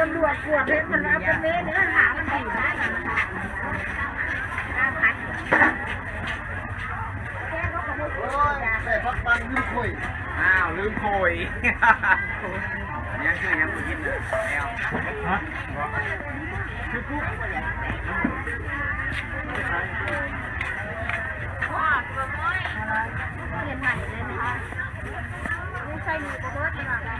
ตำรวจกวดเห็นมันเอาเป็นเมตรเนี่ยหามันดีนะโอ้ยแต่พักปังลืมคุยอ้าวลืมโคยยังคือยังบ่กินเลยแล้วฮะใช้มานังดีมันก็ได้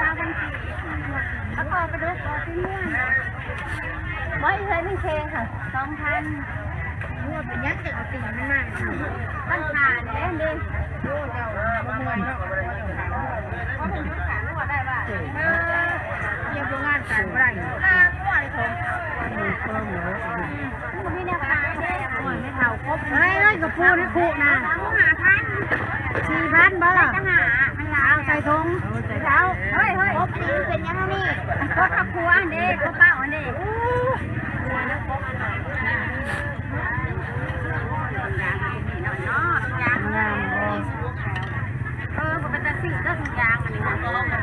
เด้อคุณจะทำกันกี่ประคอไปดูต่อที่เมื่อไม่เคยเป็นเคงค่ะสองพันเมื่อเป็นยักษ์จะเอาตีมันมาบ้านขาเนี่ยเด้โอ้เจ้าบ่มวยเนาะว่าเป็นยุทธการว่าได้ป่ะเออยี่ยมงานการบ่ได้ลาก่อนผมมันมีแนวทางได้น่วยไม่เท่าครบเฮ้ยกับพูนี่คู่นะหาพันสี่พันบ่ล่ะจะหาพัน ลาวใส่ถุงเช้าเฮ้ยเฮ้ยครบนี่เป็นยังไงนี่ครบครัวอันนี้ครบเป้าอันนี้อู้รวยแล้วครบอันไหนยาสีเนาะเนาะยางยางออมันเป็นตะสิ่งก็ทุกยางอันนี้นะ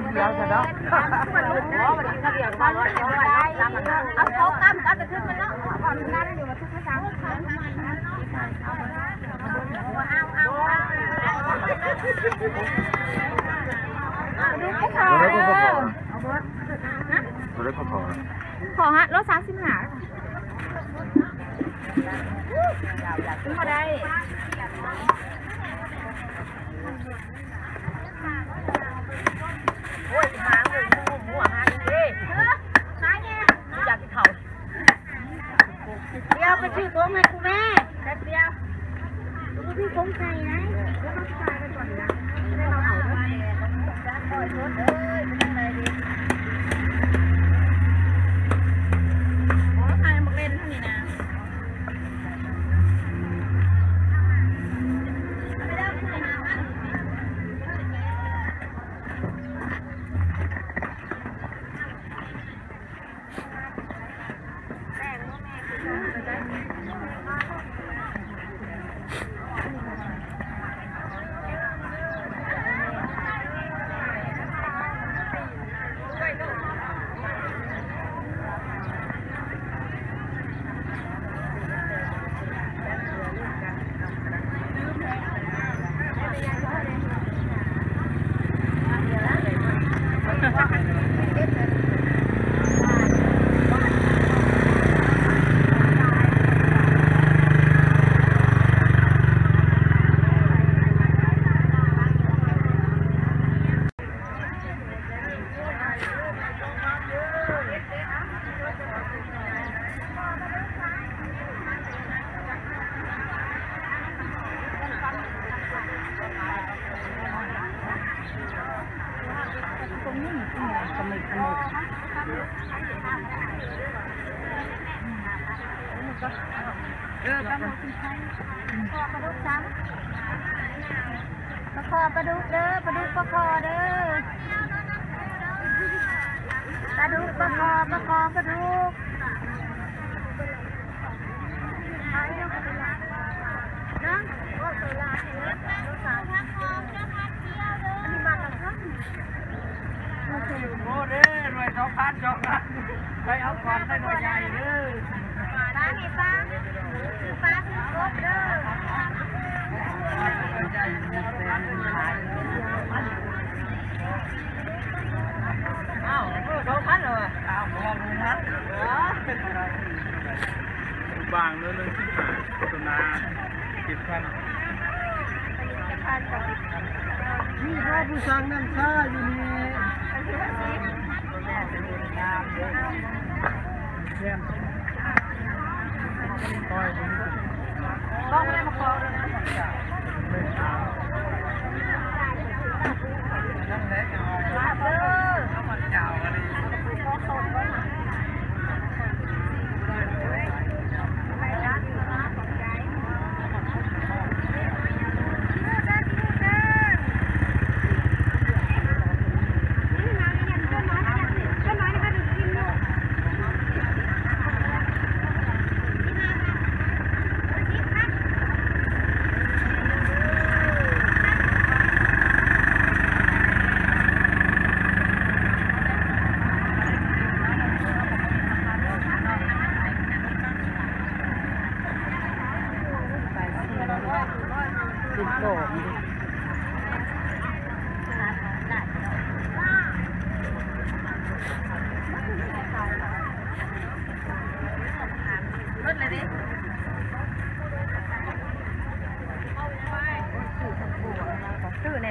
เอาเขากำกันไปขึ้นมันเนาะก่อนนั่นอยู่มาทุกภาษาเอาเอาเอาดูก็ขอตัวเล็กก็พอตัวเล็กก็พอขอฮะรถสามสิบหาขึ้นมาได้ เออครับปลาดุกซ้ำปลาคอปลาดุกเด้อปลาดุกปลาคอเด้อปลาดุกปลาคอปลาคอปลาดุกนะโอ้ตัวลาเห็นแล้วลูกสาวพักคอจะพักเที่ยวเด้ออันนี้มากับครับ โอ้เด้หน่วยสองพันสองพันไปเอาก่อนได้หน่วยใหญ่เด้อปลานี่ปลาคือปลาคือกบเด้ออ้าวสองพันเลยอ้าวบองพันบางเนื้อหนึ่งสิบห้าตัวนาสิบพันนี่พ่อผู้สั่งนั่งซ่าอยู่นี่เยี่ยม ต่อยผมต้องไม่มาคอเลยนะ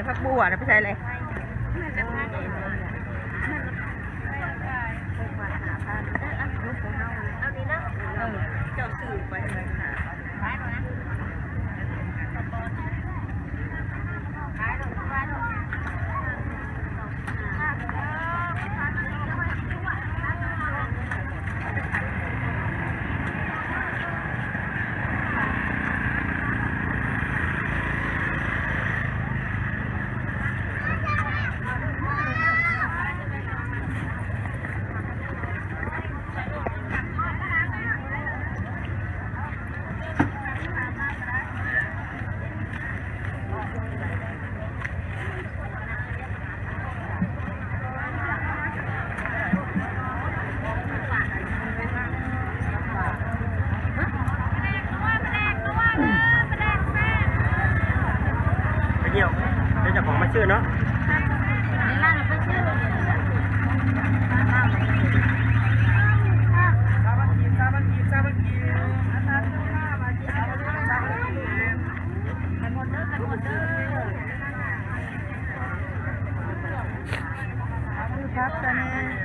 พักบัวนะไปใส่เลยเอาดีนะเจ้สื่อไปเลย かったね。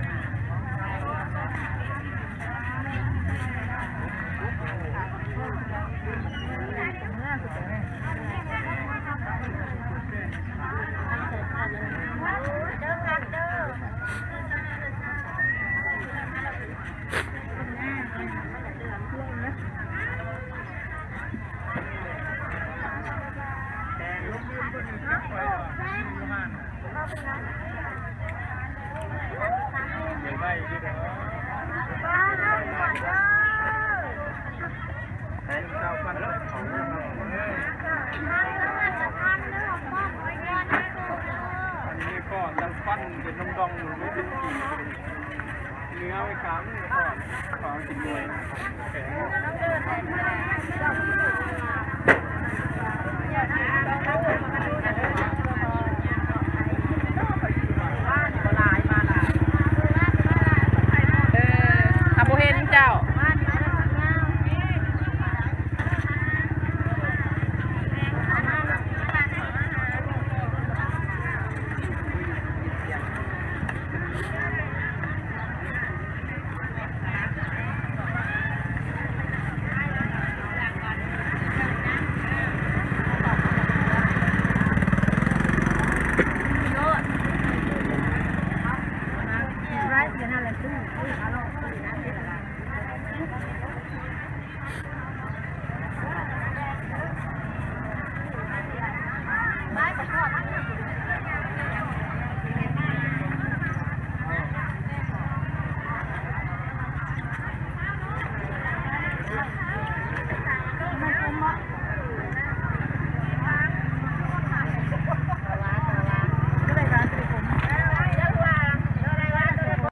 เนื้อไปค้ำก่อนของกินด้วยแข็ง